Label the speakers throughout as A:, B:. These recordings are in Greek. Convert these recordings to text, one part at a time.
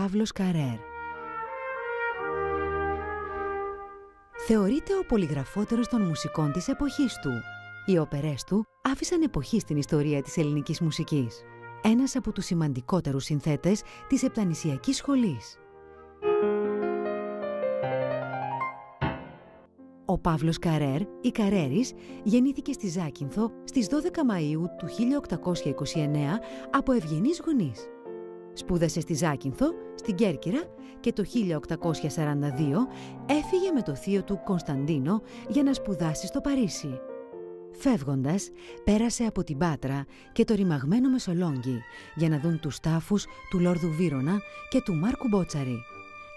A: Παύλος Καρέρ Θεωρείται ο πολυγραφότερος των μουσικών της εποχής του. Οι όπερές του άφησαν εποχή στην ιστορία της ελληνικής μουσικής. Ένας από τους σημαντικότερους συνθέτες της Επτανησιακής Σχολής. Ο Παύλος Καρέρ, η Καρέρης, γεννήθηκε στη Ζάκυνθο στις 12 Μαΐου του 1829 από ευγενείς γονείς. Σπούδασε στη Ζάκυνθο, στην Κέρκυρα και το 1842 έφυγε με το θείο του Κωνσταντίνο για να σπουδάσει στο Παρίσι. Φεύγοντας, πέρασε από την Πάτρα και το ρημαγμένο Μεσολόγγι για να δουν τους τάφους του Λόρδου Βύρονα και του Μάρκου Μπότσαρη.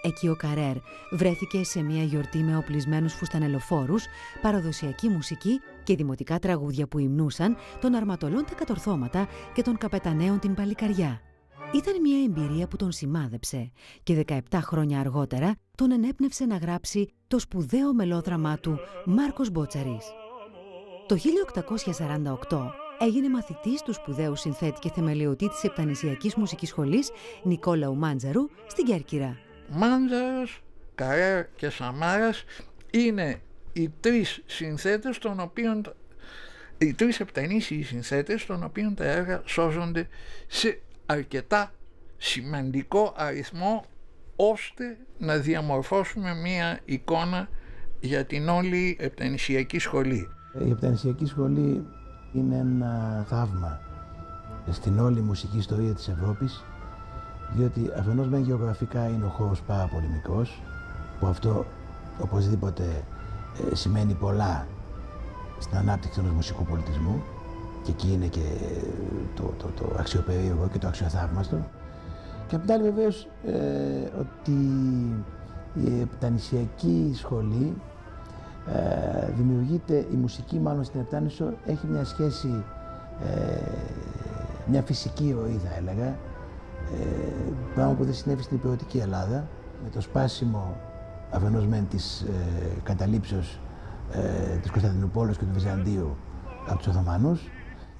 A: Εκεί ο Καρέρ βρέθηκε σε μια γιορτή με οπλισμένους φουστανελοφόρους, παραδοσιακή μουσική και δημοτικά τραγούδια που υμνούσαν των αρματολών τα κατορθώματα και των καπεταναίων την παλικαριά. Ήταν μια εμπειρία που τον σημάδεψε και 17 χρόνια αργότερα τον ενέπνευσε να γράψει το σπουδαίο μελόδραμά του «Μάρκος Μπότσαρης». Το 1848 έγινε μαθητής του σπουδαίου συνθέτη και θεμελιωτή της Επτανησιακής Μουσικής Σχολής Νικόλαου Μάντζαρου στην Κέρκυρα.
B: Μάντζαρος, Καρέρ και Σαμάρας είναι οι τρεις συνθέτες των οποίων οι τρεις επτανήσιοι συνθέτες των οποίων τα έργα σώζονται σε αρκετά σημαντικό αριθμό ώστε να διαμορφώσουμε μία εικόνα για την όλη επτανησιακή σχολή.
C: Η επτανησιακή σχολή είναι ένα θαύμα στην όλη μουσική ιστορία της Ευρώπης διότι αφενός με γεωγραφικά είναι ο χώρος πάρα πολύ μικρός που αυτό οπωσδήποτε ε, σημαίνει πολλά στην ανάπτυξη ενός μουσικού πολιτισμού και εκεί είναι και το, το, το αξιοπερίεργο και το αξιοθαύμαστο. Και απ' την άλλη βεβαίως ε, ότι η Επτανησιακή σχολή ε, δημιουργείται, η μουσική μάλλον στην Επτάνησο έχει μια σχέση, ε, μια φυσική ροή θα έλεγα, ε, πράγμα που δεν συνέβη στην υπηρετική Ελλάδα, με το σπάσιμο αφενός μεν της ε, καταλήψεως ε, της Κωνσταντινούπολης και του Βυζαντίου από τους Οθωμανούς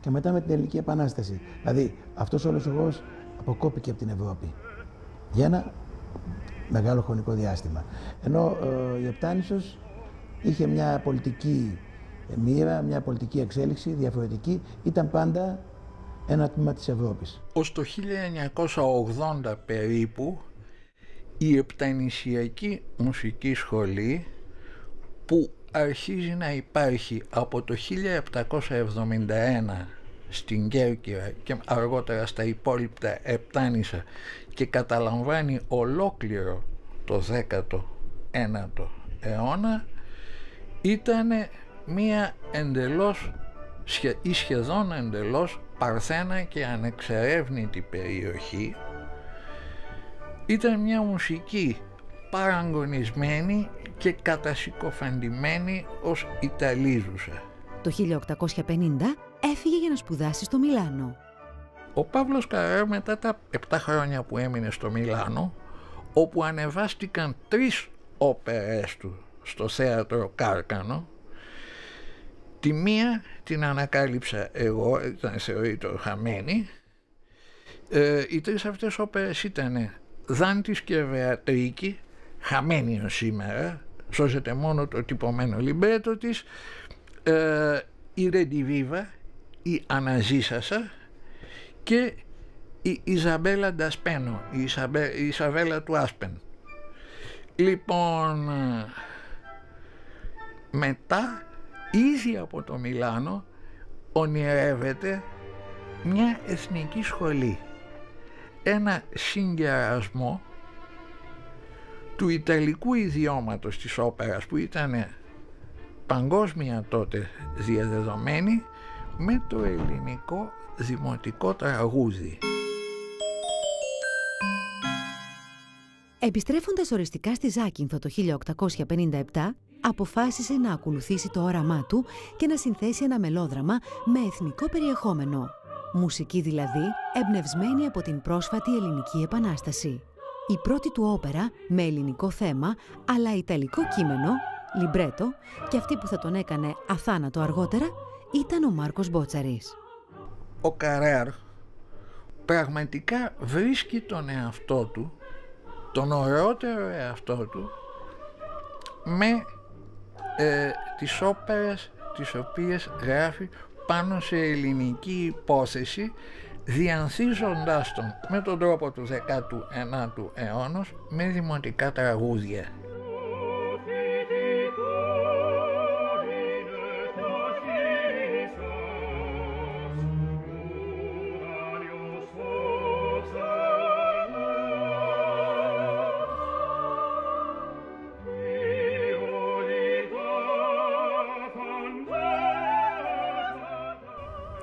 C: και μετά με την Ελληνική Επανάσταση. Δηλαδή αυτός όλος ο χώρος αποκόπηκε από την Ευρώπη για ένα μεγάλο χρονικό διάστημα. Ενώ ε, η Επτάνησος είχε μια πολιτική μοίρα, μια πολιτική εξέλιξη διαφορετική, ήταν πάντα ένα τμήμα της Ευρώπης.
B: Ως το 1980 περίπου η Επτανησιακή Μουσική Σχολή που αρχίζει να υπάρχει από το 1771 στην Κέρκυρα και αργότερα στα υπόλοιπα Επτάνησα και καταλαμβάνει ολόκληρο το 19ο αιώνα ήταν μία εντελώς ή σχεδόν εντελώς παρθένα και ανεξερεύνητη περιοχή. Ήταν μια μουσική παραγωνισμένη και κατασυκοφαντημένη ως Ιταλίζουσα.
A: Το 1850 έφυγε για να σπουδάσει στο Μιλάνο.
B: Ο Παύλος Καρέρ μετά τα 7 χρόνια που έμεινε στο Μιλάνο όπου ανεβάστηκαν τρεις όπερες του στο θέατρο Κάρκανο τη μία την ανακάλυψα εγώ, ήταν θεωρείται χαμένη ε, οι τρεις αυτές όπερες ήταν Δάντης και Βεατρίκη χαμένη ως σήμερα. Σώζεται μόνο το τυπωμένο λιμπρέτο της. Ε, η Ρεντιβίβα η Αναζήσασα και η Ιζαμπέλα Ντασπένο η, Ισαμπέ, η Ισαβέλα του Άσπεν. Λοιπόν μετά ήδη από το Μιλάνο ονειρεύεται μια εθνική σχολή. Ένα συγκερασμό του Ιταλικού ιδιώματος της όπερας που ήταν παγκόσμια τότε διαδεδομένη με το ελληνικό δημοτικό τραγούδι.
A: Επιστρέφοντας οριστικά στη Ζάκυνθο το 1857, αποφάσισε να ακολουθήσει το όραμά του και να συνθέσει ένα μελόδραμα με εθνικό περιεχόμενο. Μουσική δηλαδή, εμπνευσμένη από την πρόσφατη ελληνική επανάσταση η πρώτη του όπερα με ελληνικό θέμα, αλλά ιταλικό κείμενο, λιμπρέτο, και αυτή που θα τον έκανε αθάνατο αργότερα, ήταν ο Μάρκος Μπότσαρης.
B: Ο Καρέρ πραγματικά βρίσκει τον εαυτό του τον ωραιότερο εαυτό του με ε, τις όπερες τις οποίες γράφει πάνω σε ελληνική υπόθεση διανθίζοντάς τον με τον τρόπο του 19ου αιώνα με δημοτικά τραγούδια.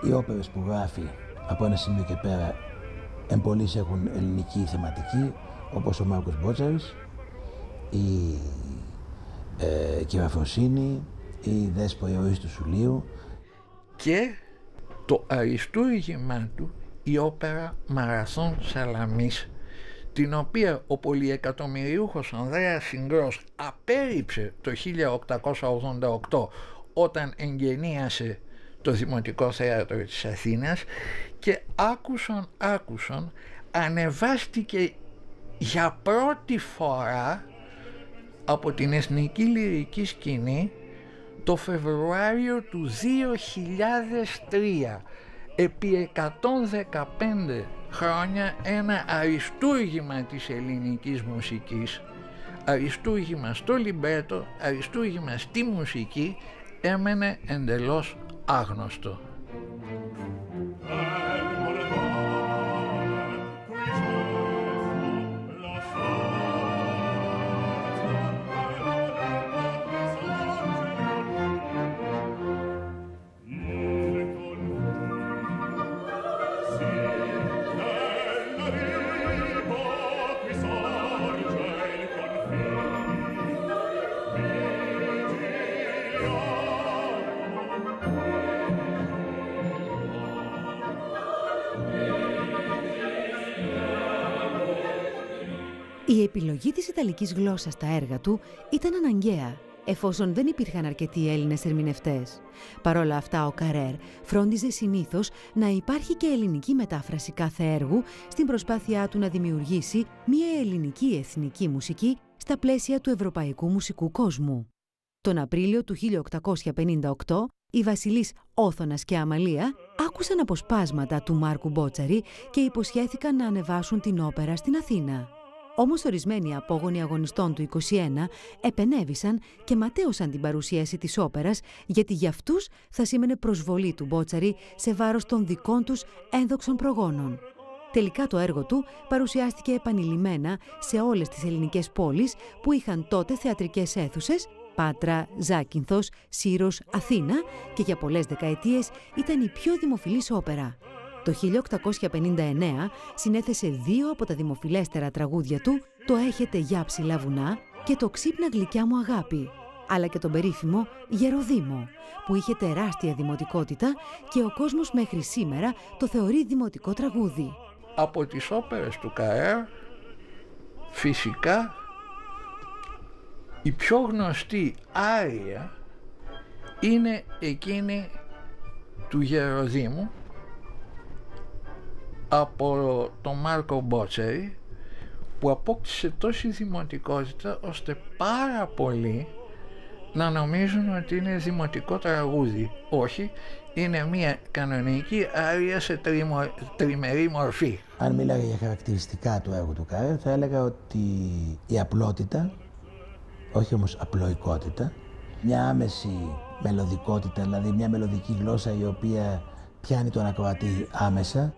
C: Οι όπερες που γράφει από ένα σημείο και πέρα εμπολείς έχουν ελληνική θεματική όπως ο Μάρκος Μπότσαρης η ε, Κυραφροσύνη η Δέσπο Ιωής του Σουλίου.
B: Και το αριστούργημά του η όπερα Μαραθών Σαλαμής την οποία ο πολυεκατομμυριούχος Ανδρέας Συγκρός απέρριψε το 1888 όταν εγγενίασε το Δημοτικό Θέατρο της Αθήνας και άκουσαν άκουσαν ανεβάστηκε για πρώτη φορά από την Εθνική Λυρική Σκηνή το Φεβρουάριο του 2003 επί 115 χρόνια ένα αριστούργημα της ελληνικής μουσικής αριστούργημα στο λιμπέτο, αριστούργημα στη μουσική έμενε εντελώς άγνωστο.
A: Η επιλογή της Ιταλικής γλώσσας στα έργα του ήταν αναγκαία, εφόσον δεν υπήρχαν αρκετοί Έλληνες ερμηνευτές. Παρ' όλα αυτά, ο Καρέρ φρόντιζε συνήθως να υπάρχει και ελληνική μετάφραση κάθε έργου στην προσπάθειά του να δημιουργήσει μια ελληνική εθνική μουσική στα πλαίσια του ευρωπαϊκού μουσικού κόσμου. Τον Απρίλιο του 1858, οι βασιλείς Όθωνας και Αμαλία άκουσαν αποσπάσματα του Μάρκου Μπότσαρη και υποσχέθηκαν να ανεβάσουν την όπερα στην Αθήνα. Όμως ορισμένοι απόγονοι αγωνιστών του 21 επενέβησαν και ματέωσαν την παρουσίαση της όπερας γιατί για αυτούς θα σήμαινε προσβολή του Μπότσαρη σε βάρος των δικών τους ένδοξων προγόνων. Τελικά το έργο του παρουσιάστηκε επανειλημμένα σε όλες τις ελληνικές πόλεις που είχαν τότε θεατρικές αίθουσες Πάτρα, Ζάκυνθος, Σύρος, Αθήνα και για πολλές δεκαετίες ήταν η πιο δημοφιλής όπερα. Το 1859 συνέθεσε δύο από τα δημοφιλέστερα τραγούδια του, το «Έχετε για ψηλά βουνά» και το «Ξύπνα γλυκιά μου αγάπη», αλλά και τον περίφημο «Γεροδήμο», που είχε τεράστια δημοτικότητα και ο κόσμος μέχρι σήμερα το θεωρεί δημοτικό τραγούδι.
B: Από τις όπερες του Καέρ, φυσικά, η πιο γνωστή άρια είναι εκείνη του Γεροδήμου από τον Μάρκο Μπότσερη που απόκτησε τόση δημοτικότητα ώστε πάρα πολλοί να νομίζουν ότι είναι δημοτικό τραγούδι. Όχι, είναι μια κανονική άρια σε τριμο, τριμερή μορφή.
C: Αν μίλαγα για χαρακτηριστικά του έργου του Κάρερ θα έλεγα ότι η απλότητα, όχι όμως απλοϊκότητα, μια άμεση μελωδικότητα, δηλαδή μια μελωδική γλώσσα η οποία πιάνει τον ακροατή άμεσα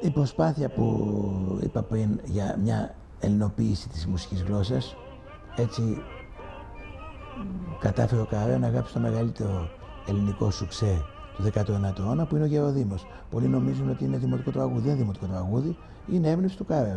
C: η προσπάθεια που είπα πριν για μια ελληνοποίηση της μουσικής γλώσσας έτσι κατάφερε ο Καρέ να γράψει το μεγαλύτερο ελληνικό σουξέ του 19ου αιώνα που είναι ο Γεροδήμος. Πολλοί νομίζουν ότι είναι δημοτικό τραγούδι, δεν είναι δημοτικό τραγούδι, είναι έμπνευση του Καρέ.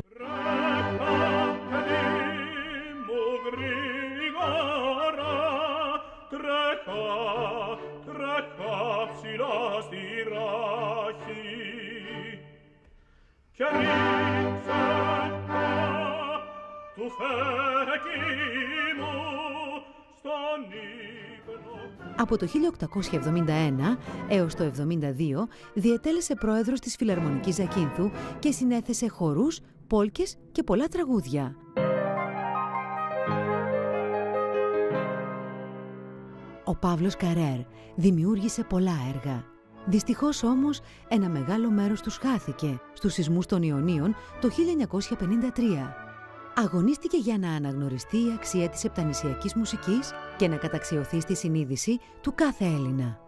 A: Από το 1871 έως το 72 διετέλεσε πρόεδρος της Φιλαρμονικής Ζακίνθου και συνέθεσε χορούς πόλκες και πολλά τραγούδια. Ο Παύλος Καρέρ δημιούργησε πολλά έργα. Δυστυχώς όμως ένα μεγάλο μέρος τους χάθηκε στους σεισμούς των Ιωνίων το 1953. Αγωνίστηκε για να αναγνωριστεί η αξία της επτανησιακής μουσικής και να καταξιωθεί στη συνείδηση του κάθε Έλληνα.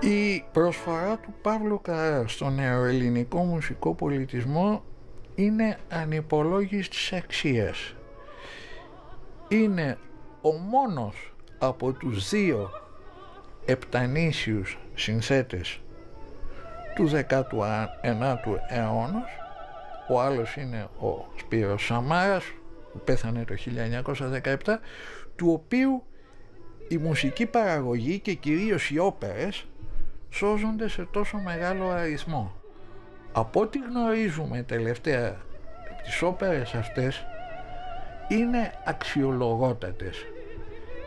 B: Η προσφορά του Παύλου Καρέρ στον νεοελληνικό μουσικό πολιτισμό είναι ανυπολόγιστης αξίας. Είναι ο μόνος από τους δύο επτανήσιους συνθέτες του 19ου αιώνα ο άλλος είναι ο Σπύρος Σαμάρας που πέθανε το 1917 του οποίου η μουσική παραγωγή και κυρίως οι όπερες σώζονται σε τόσο μεγάλο αριθμό. Από ό,τι γνωρίζουμε τελευταία τις όπερες αυτές είναι αξιολογότατες.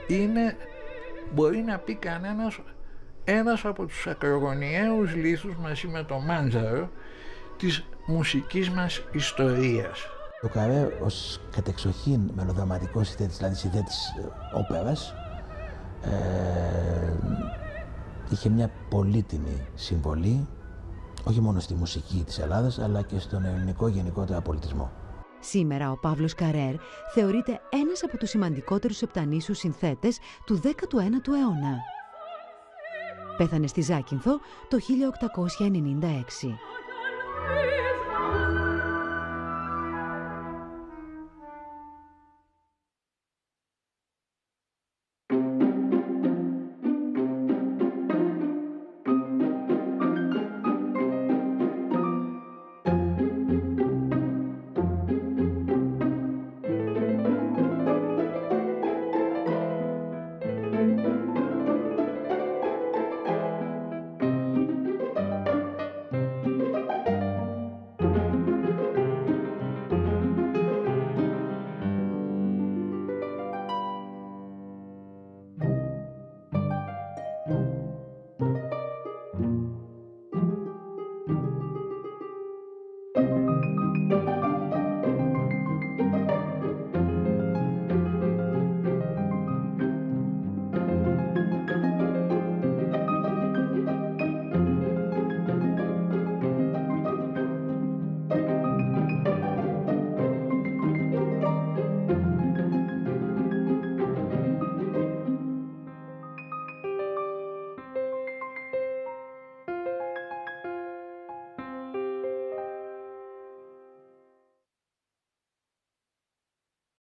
B: Είναι, μπορεί να πει κανένας, ένας από τους ακρογωνιαίους λίθους μαζί με το Μάντζαρο της μουσικής μας ιστορίας.
C: Ο Καρέ ως κατεξοχήν μελοδραματικός συνθέτης, δηλαδή συνθέτης ε, όπερας, ε, είχε μια πολύτιμη συμβολή όχι μόνο στη μουσική της Ελλάδας αλλά και στον ελληνικό γενικότερα πολιτισμό.
A: Σήμερα ο Παύλος Καρέρ θεωρείται ένας από τους σημαντικότερους επτανήσιους συνθέτες του 19ου αιώνα. Πέθανε στη Ζάκυνθο το 1896. Bye.